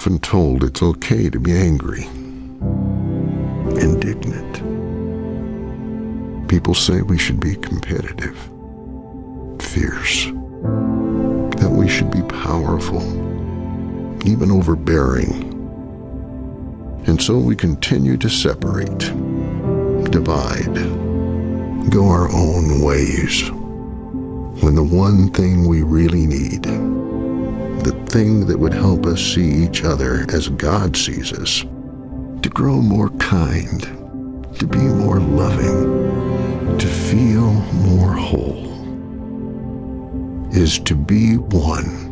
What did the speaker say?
Often told it's okay to be angry, indignant. People say we should be competitive, fierce, that we should be powerful, even overbearing. And so we continue to separate, divide, go our own ways, when the one thing we really need, the thing that would help us see each other as God sees us, to grow more kind, to be more loving, to feel more whole, is to be one